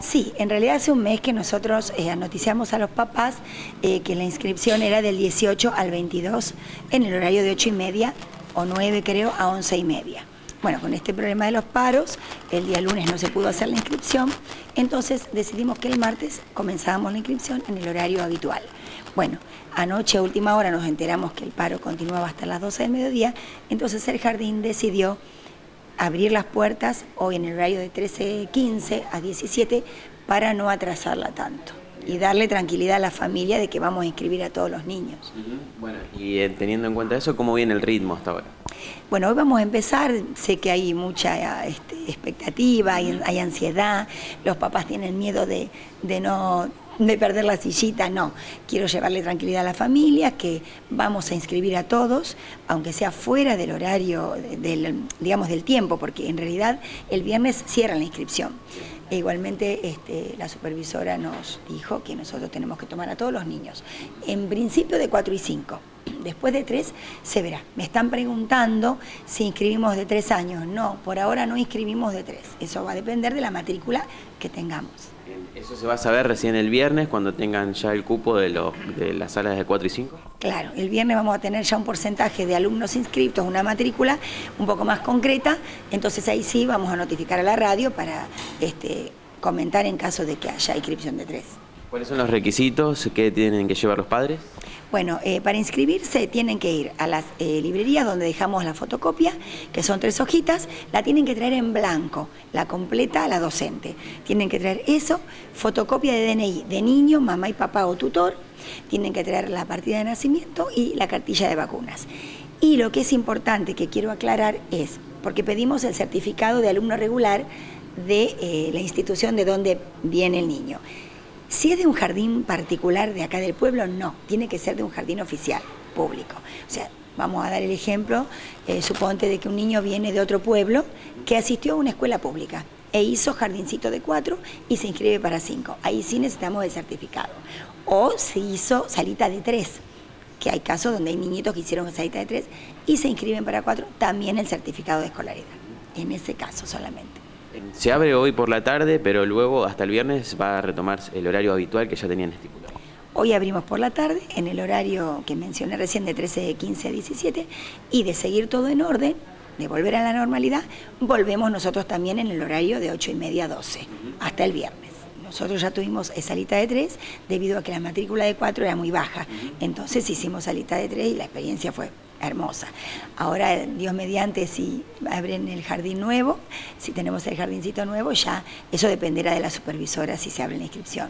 Sí, en realidad hace un mes que nosotros eh, noticiamos a los papás eh, que la inscripción era del 18 al 22 en el horario de 8 y media o 9 creo a 11 y media. Bueno, con este problema de los paros, el día lunes no se pudo hacer la inscripción, entonces decidimos que el martes comenzábamos la inscripción en el horario habitual. Bueno, anoche a última hora nos enteramos que el paro continuaba hasta las 12 del mediodía, entonces el jardín decidió abrir las puertas hoy en el horario de 13.15 a 17 para no atrasarla tanto y darle tranquilidad a la familia de que vamos a inscribir a todos los niños. Bueno, y eh, teniendo en cuenta eso, ¿cómo viene el ritmo hasta ahora? Bueno, hoy vamos a empezar, sé que hay mucha este, expectativa, hay, hay, ansiedad, los papás tienen miedo de, de no de perder la sillita, no. Quiero llevarle tranquilidad a la familia, que vamos a inscribir a todos, aunque sea fuera del horario, del, digamos, del tiempo, porque en realidad el viernes cierra la inscripción. E igualmente este, la supervisora nos dijo que nosotros tenemos que tomar a todos los niños, en principio de 4 y 5. Después de 3 se verá. Me están preguntando si inscribimos de 3 años. No, por ahora no inscribimos de 3. Eso va a depender de la matrícula que tengamos. ¿Eso se va a saber recién el viernes cuando tengan ya el cupo de, de las salas de 4 y 5? Claro, el viernes vamos a tener ya un porcentaje de alumnos inscritos, una matrícula un poco más concreta, entonces ahí sí vamos a notificar a la radio para este, comentar en caso de que haya inscripción de tres. ¿Cuáles son los requisitos que tienen que llevar los padres? Bueno, eh, para inscribirse tienen que ir a las eh, librerías donde dejamos la fotocopia, que son tres hojitas, la tienen que traer en blanco, la completa la docente. Tienen que traer eso, fotocopia de DNI de niño, mamá y papá o tutor, tienen que traer la partida de nacimiento y la cartilla de vacunas. Y lo que es importante que quiero aclarar es, porque pedimos el certificado de alumno regular de eh, la institución de donde viene el niño. Si es de un jardín particular de acá del pueblo, no, tiene que ser de un jardín oficial, público. O sea, vamos a dar el ejemplo, eh, suponte de que un niño viene de otro pueblo que asistió a una escuela pública e hizo jardincito de cuatro y se inscribe para cinco. Ahí sí necesitamos el certificado. O se hizo salita de tres, que hay casos donde hay niñitos que hicieron salita de tres y se inscriben para cuatro, también el certificado de escolaridad. En ese caso solamente. Se abre hoy por la tarde, pero luego hasta el viernes va a retomar el horario habitual que ya tenían estipulado. Hoy abrimos por la tarde en el horario que mencioné recién de 13, 15 a 17 y de seguir todo en orden, de volver a la normalidad, volvemos nosotros también en el horario de 8 y media a 12 hasta el viernes. Nosotros ya tuvimos salita de 3 debido a que la matrícula de 4 era muy baja. Entonces hicimos salita de 3 y la experiencia fue hermosa. Ahora, Dios mediante, si abren el jardín nuevo, si tenemos el jardincito nuevo, ya eso dependerá de la supervisora si se abre la inscripción.